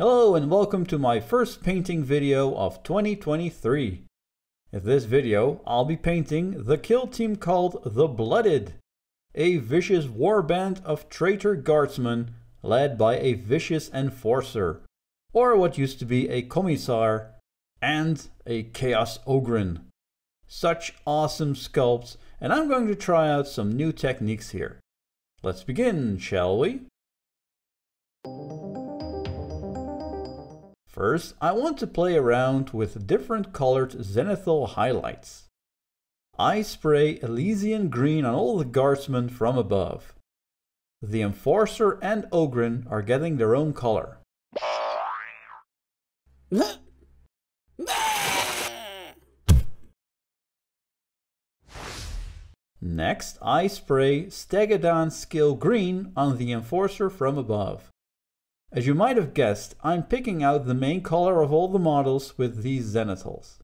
Hello and welcome to my first painting video of 2023. In this video, I'll be painting the kill team called The Blooded, a vicious warband of traitor guardsmen led by a vicious enforcer, or what used to be a commissar, and a chaos ogryn. Such awesome sculpts, and I'm going to try out some new techniques here. Let's begin, shall we? First, I want to play around with different colored zenithal highlights. I spray Elysian green on all the guardsmen from above. The Enforcer and Ogryn are getting their own color. Next, I spray Stegadon Scale Green on the Enforcer from above. As you might have guessed, I'm picking out the main color of all the models with these zenithals.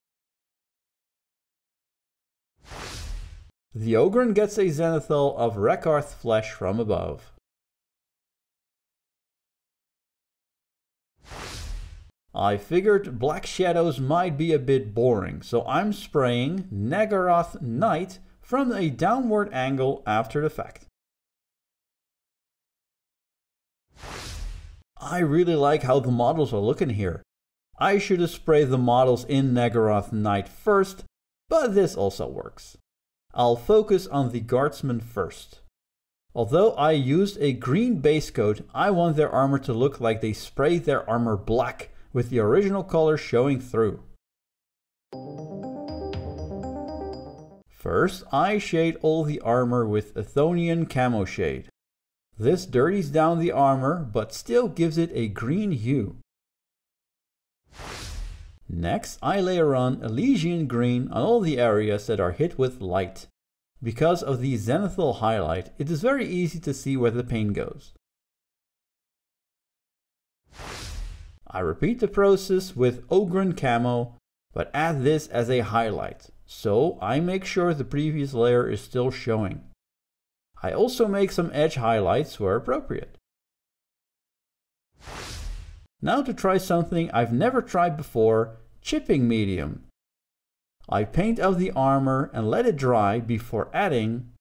The Ogryn gets a zenithal of Rakarth flesh from above. I figured Black Shadows might be a bit boring, so I'm spraying Naggaroth Night from a downward angle after the fact. I really like how the models are looking here. I should have sprayed the models in Naggaroth Night first, but this also works. I'll focus on the guardsmen first. Although I used a green base coat, I want their armor to look like they sprayed their armor black with the original color showing through. First, I shade all the armor with Athonian Camo Shade. This dirties down the armor, but still gives it a green hue. Next, I layer on Elysian Green on all the areas that are hit with light. Because of the zenithal highlight, it is very easy to see where the paint goes. I repeat the process with Ogryn Camo, but add this as a highlight, so I make sure the previous layer is still showing. I also make some edge highlights where appropriate. Now to try something I've never tried before, chipping medium. I paint out the armor and let it dry before adding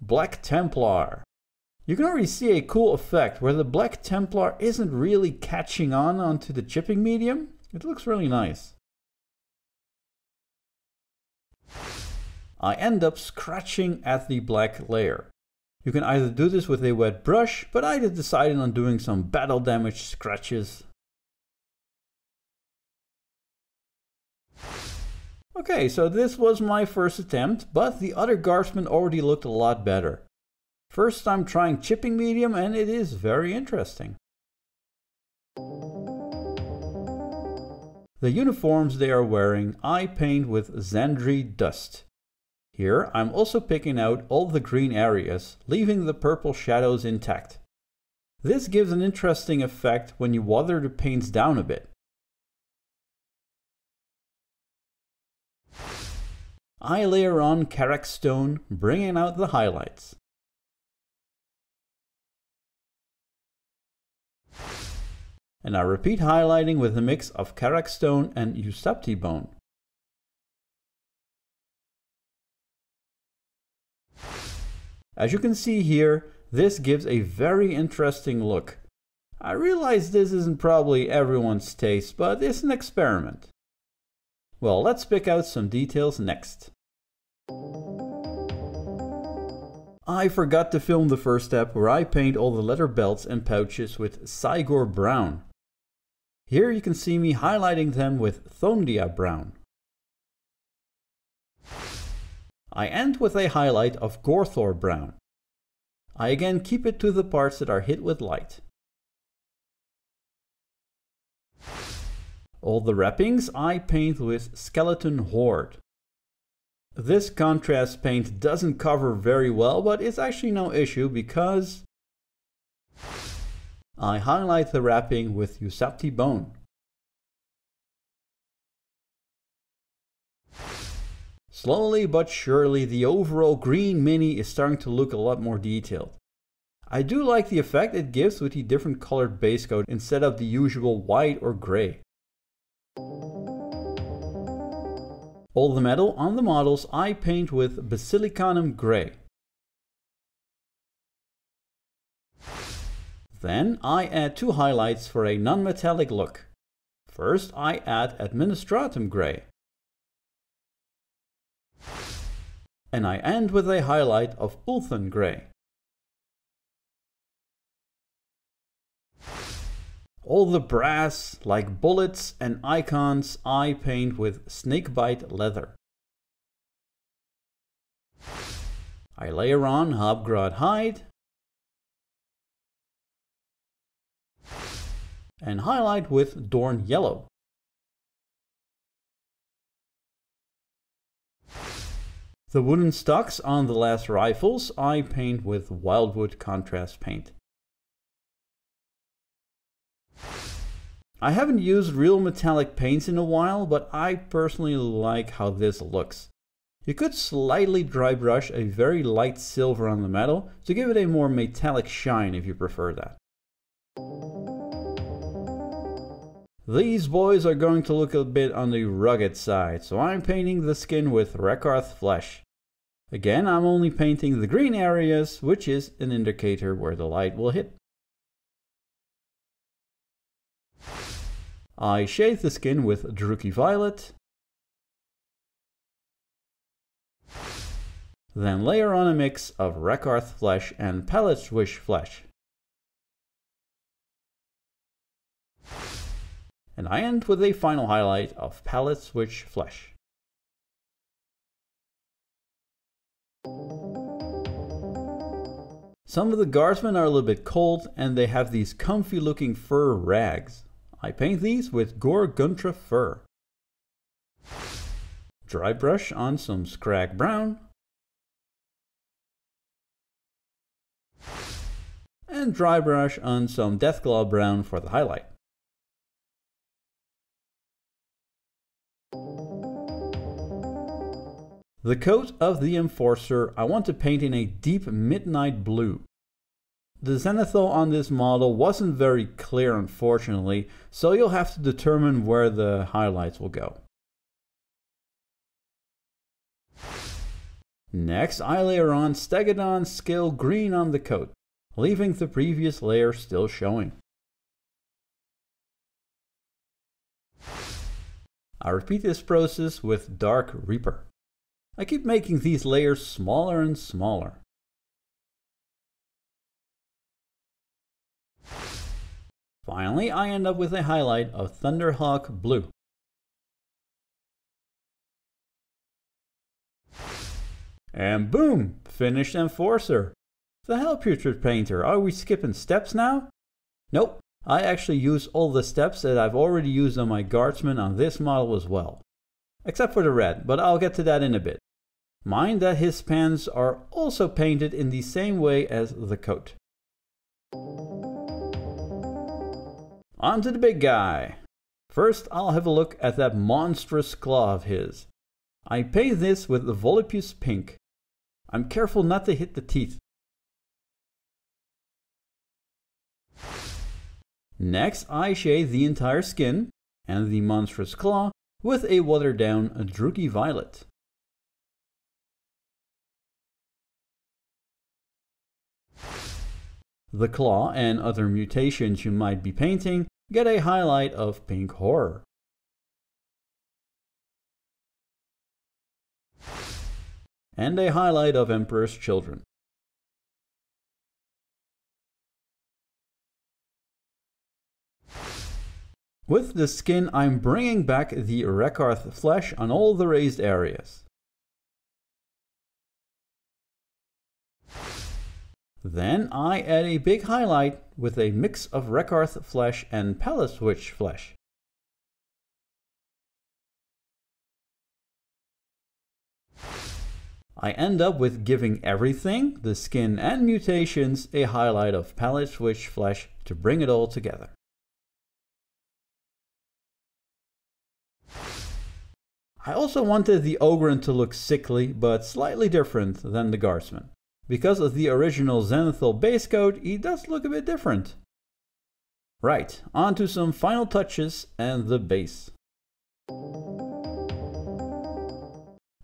Black Templar. You can already see a cool effect where the Black Templar isn't really catching on onto the chipping medium. It looks really nice. I end up scratching at the black layer. You can either do this with a wet brush, but I decided on doing some battle damage scratches. Okay, so this was my first attempt, but the other guardsmen already looked a lot better. First time trying chipping medium and it is very interesting. The uniforms they are wearing I paint with Zandri Dust. Here I'm also picking out all the green areas, leaving the purple shadows intact. This gives an interesting effect when you water the paints down a bit. I layer on Karak stone, bringing out the highlights. And I repeat highlighting with a mix of Karak stone and Ushabti bone. As you can see here, this gives a very interesting look. I realize this isn't probably everyone's taste, but it's an experiment. Well, let's pick out some details next. I forgot to film the first step where I paint all the leather belts and pouches with Cygor Brown. Here you can see me highlighting them with Thondia Brown. I end with a highlight of Gorthor brown. I again keep it to the parts that are hit with light. All the wrappings I paint with Skeleton Horde. This contrast paint doesn't cover very well, but it's actually no issue because I highlight the wrapping with Ushabti Bone. Slowly but surely, the overall green mini is starting to look a lot more detailed. I do like the effect it gives with the different colored base coat instead of the usual white or gray. All the metal on the models I paint with Basilicanum Grey. Then I add two highlights for a non-metallic look. First I add Administratum Grey. And I end with a highlight of Ulthuan Grey. All the brass, like bullets and icons, I paint with snakebite leather. I layer on Hobgrot hide and highlight with Dorn yellow. The wooden stocks on the last rifles I paint with Wyldwood contrast paint. I haven't used real metallic paints in a while, but I personally like how this looks. You could slightly dry brush a very light silver on the metal to give it a more metallic shine if you prefer that. These boys are going to look a bit on the rugged side, so I'm painting the skin with Rakarth Flesh. Again, I'm only painting the green areas, which is an indicator where the light will hit. I shade the skin with Druchii Violet. Then layer on a mix of Rakarth flesh and Pallid's Wych flesh. And I end with a final highlight of Pallid's Wych flesh. Some of the guardsmen are a little bit cold and they have these comfy looking fur rags. I paint these with Gore-Grunta fur. Dry brush on some Skrag Brown. And dry brush on some Deathclaw Brown for the highlight. The coat of the Enforcer I want to paint in a deep midnight blue. The zenithal on this model wasn't very clear unfortunately, so you'll have to determine where the highlights will go. Next, I layer on Stegadon Scale Green on the coat, leaving the previous layer still showing. I repeat this process with Dark Reaper. I keep making these layers smaller and smaller. Finally, I end up with a highlight of Thunderhawk Blue. And boom! Finished Enforcer! The hell, Putrid Painter, are we skipping steps now? Nope, I actually use all the steps that I've already used on my Guardsman on this model as well. Except for the red, but I'll get to that in a bit. Mind that his pants are also painted in the same way as the coat. On to the big guy. First, I'll have a look at that monstrous claw of his. I paint this with the Volupus pink. I'm careful not to hit the teeth. Next, I shade the entire skin and the monstrous claw with a watered down Druchii Violet. The claw and other mutations you might be painting get a highlight of pink horror. And a highlight of Emperor's Children. With the skin, I'm bringing back the Rakarth flesh on all the raised areas. Then I add a big highlight with a mix of Rakarth flesh and Pallid's Wych flesh. I end up with giving everything, the skin and mutations, a highlight of Pallid's Wych flesh to bring it all together. I also wanted the Ogryn to look sickly, but slightly different than the Guardsman. because of the original Zenithal base coat, he does look a bit different. Right, on to some final touches and the base.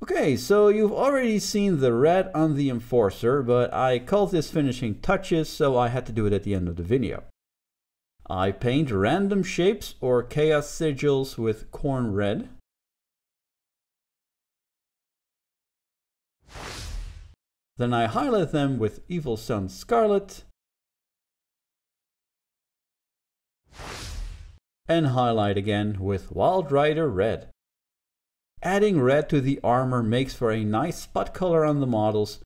Okay, so you've already seen the red on the Enforcer, but I called this finishing touches, so I had to do it at the end of the video. I paint random shapes or chaos sigils with Khorne red. Then I highlight them with Evil Sunz Scarlet. And highlight again with Wild Rider Red. Adding red to the armor makes for a nice spot color on the models,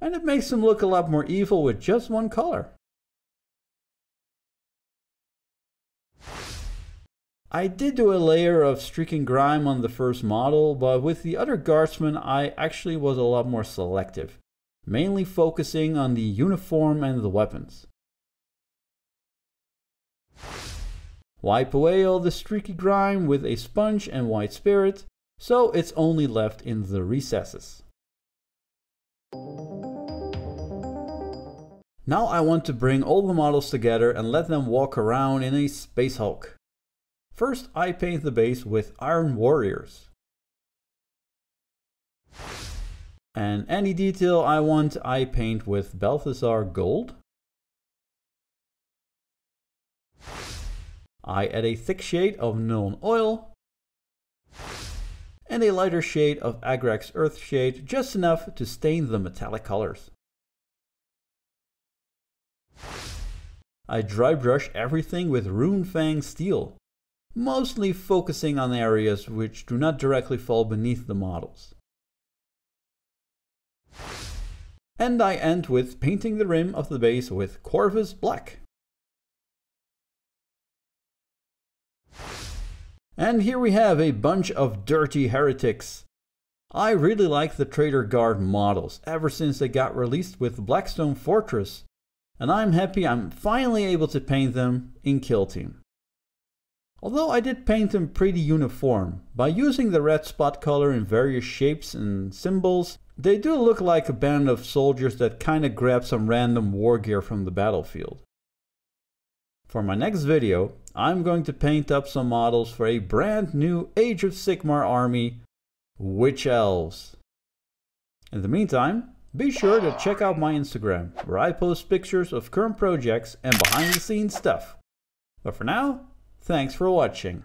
and it makes them look a lot more evil with just one color. I did do a layer of streaking grime on the first model, but with the other guardsmen I actually was a lot more selective mainly focusing on the uniform and the weapons. Wipe away all the streaky grime with a sponge and white spirit, so it's only left in the recesses. Now I want to bring all the models together and let them walk around in a Space Hulk. First I paint the base with Iron Warriors. And any detail I want, I paint with Balthasar Gold. I add a thick shade of Nuln Oil and a lighter shade of Agrax Earthshade, just enough to stain the metallic colors. I dry brush everything with Runefang Steel, mostly focusing on areas which do not directly fall beneath the models. And I end with painting the rim of the base with Corvus Black. And here we have a bunch of dirty heretics. I really like the Traitor Guard models ever since they got released with Blackstone Fortress, and I'm happy I'm finally able to paint them in Kill Team. Although I did paint them pretty uniform, by using the red spot color in various shapes and symbols, they do look like a band of soldiers that kinda grab some random war gear from the battlefield. For my next video, I'm going to paint up some models for a brand new Age of Sigmar army, Witch Elves. In the meantime, be sure to check out my Instagram, where I post pictures of current projects and behind the scenes stuff. But for now, thanks for watching.